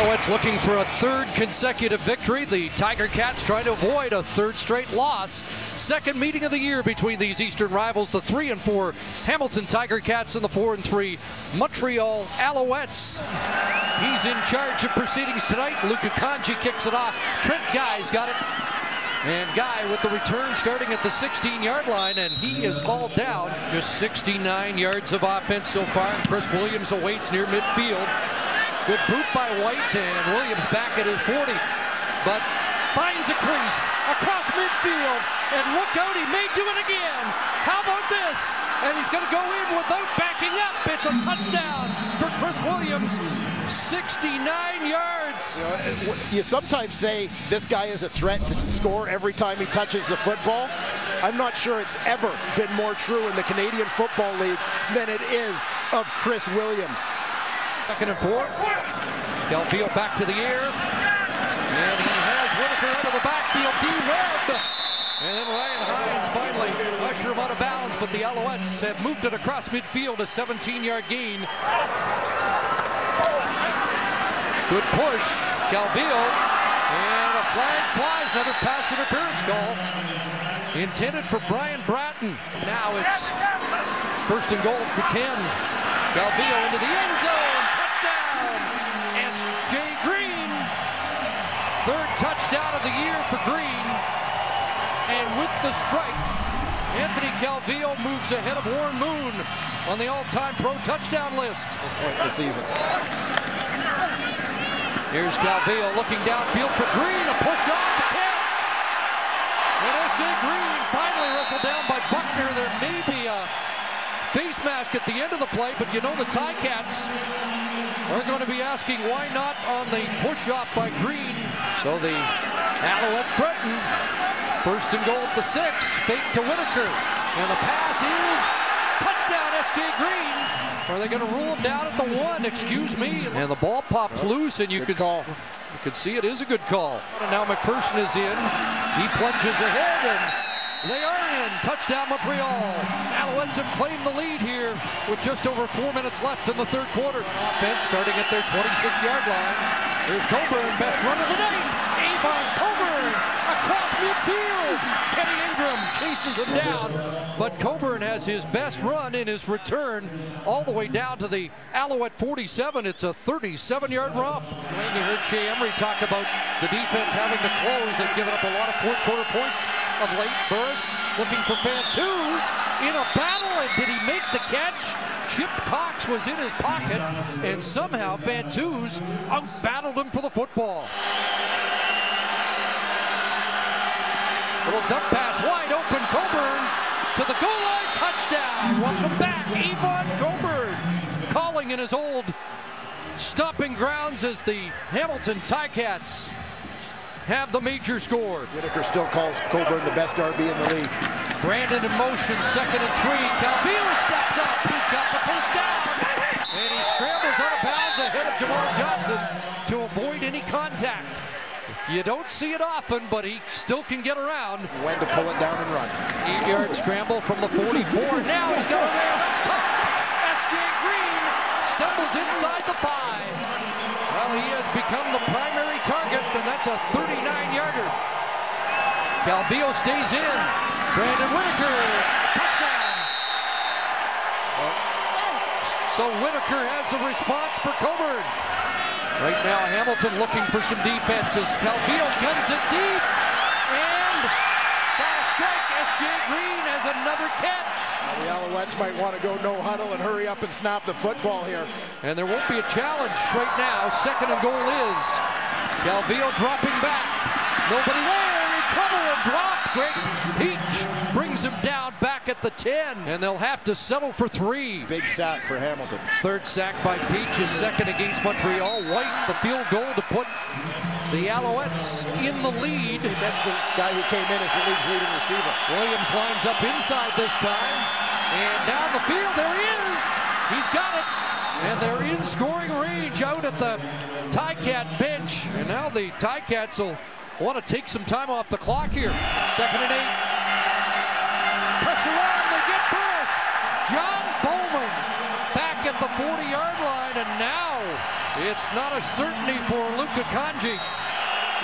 Alouettes looking for a third consecutive victory. The Tiger Cats trying to avoid a third straight loss. Second meeting of the year between these Eastern rivals, the 3 and 4 Hamilton Tiger Cats and the 4 and 3 Montreal Alouettes. He's in charge of proceedings tonight. Luca Congi kicks it off. Trent Guy's got it. And Guy with the return starting at the 16 yard line, and he is hauled down. Just 69 yards of offense so far. Chris Williams awaits near midfield. Good boot by Whyte, and Williams back at his 40. But finds a crease across midfield. And look out, he may do it again. How about this? And he's going to go in without backing up. It's a touchdown for Chris Williams. 69 yards. You, know, you sometimes say this guy is a threat to score every time he touches the football. I'm not sure it's ever been more true in the Canadian Football League than it is of Chris Williams. Second and four. Calvillo back to the air. And he has Whitaker out of the backfield. D-Webb. And then Ryan Hinds finally usher him out of bounds, but the Alouettes have moved it across midfield, a 17-yard gain. Good push. Calvillo. And a flag flies. Another pass interference call. Intended for Brian Bratton. Now it's first and goal at the 10. Calvillo into the end zone. Touchdown. S.J. Green. Third touchdown of the year for Green. And with the strike, Anthony Calvillo moves ahead of Warren Moon on the all-time pro touchdown list. This point in the season. Here's Calvillo looking downfield for Green, a push off the catch. And S.J. Green finally wrestled down by Buckner. There may be a face mask at the end of the play, but you know the Ticats are going to be asking why not on the push off by Green. So the Alouettes threaten. First and goal at the six. Fake to Whitaker. And the pass is touchdown S.J. Green. Are they going to rule him down at the one? Excuse me. And the ball pops loose, and you Good could call. you could see it is a good call. And now McPherson is in. He plunges ahead, and they are in. Touchdown Montreal. Alouettes have claimed the lead here with just over four minutes left in the third quarter. Offense starting at their 26-yard line. Here's Cobourne, best run of the day. Avon Cobourne across midfield. Kenny Ingram chases him down, but Cobourne has his best run in his return all the way down to the Alouette 47. It's a 37-yard romp. When you heard Shea Emry talk about the defense having to close, they've given up a lot of fourth quarter points of late. Burris looking for Fantuz in a battle, and did he make the catch? Chip Cox was in his pocket, and somehow Fantuz out-battled him for the football. Little dump pass, wide open, Cobourne to the goal line, touchdown. Welcome back, Avon Cobourne, calling in his old stopping grounds as the Hamilton Ticats have the major score. Whitaker still calls Cobourne the best RB in the league. Brandon in motion, second and three. Calvillo steps up. He's got the first down. And he scrambles out of bounds ahead of Jamall Johnson to avoid any contact. You don't see it often, but he still can get around. When to pull it down and run. Eight-yard scramble from the 44. Now he's got a man up top. S.J. Green stumbles inside the five. Well, he has become the primary target, and that's a 39-yarder. Calvillo stays in. Brandon Whitaker, touchdown. So Whitaker has a response for Cobourne. Right now, Hamilton looking for some defenses. Calvillo guns it deep, and got a strike. S.J. Green has another catch. The Alouettes might want to go no huddle and hurry up and snap the football here. And there won't be a challenge right now. Second and goal is Calvillo dropping back. Nobody there. In trouble and drop. Greg Peach brings him down back at the 10. And they'll have to settle for three. Big sack for Hamilton. Third sack by Peach is second against Montreal. Whyte, the field goal to put the Alouettes in the lead. That's the guy who came in as the league's leading receiver. Williams lines up inside this time. And down the field, there he is. He's got it. And they're in scoring range out at the Ticat bench. And now the Ticats will want to take some time off the clock here. Second and eight. Pressure on, they get Burris. John Bowman back at the 40-yard line, and now it's not a certainty for Luca Congi.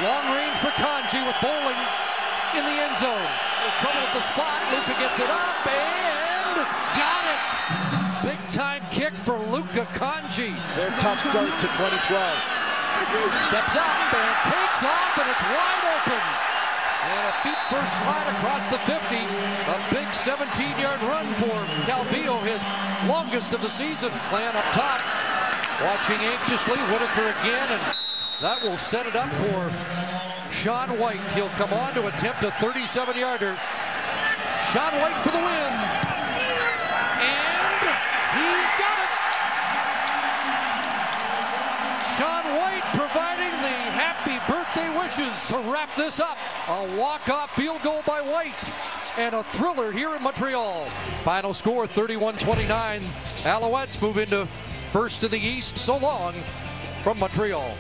Long range for Congi with Bowling in the end zone. Trouble at the spot. Luca gets it up and got it. Big time kick for Luca Congi. Their tough start to 2012. Steps up and takes off, and it's wide open. And a feet first slide across the 50. A big 17-yard run for Calvillo, his longest of the season. Clan up top, watching anxiously. Whitaker again, and that will set it up for Sean Whyte. He'll come on to attempt a 37-yarder. Sean Whyte for the win. And he's got it. Sean Whyte providing the happy birthday wishes to wrap this up. A walk-off field goal by Whyte and a thriller here in Montreal. Final score 31-29. Alouettes move into first in the East. So long from Montreal.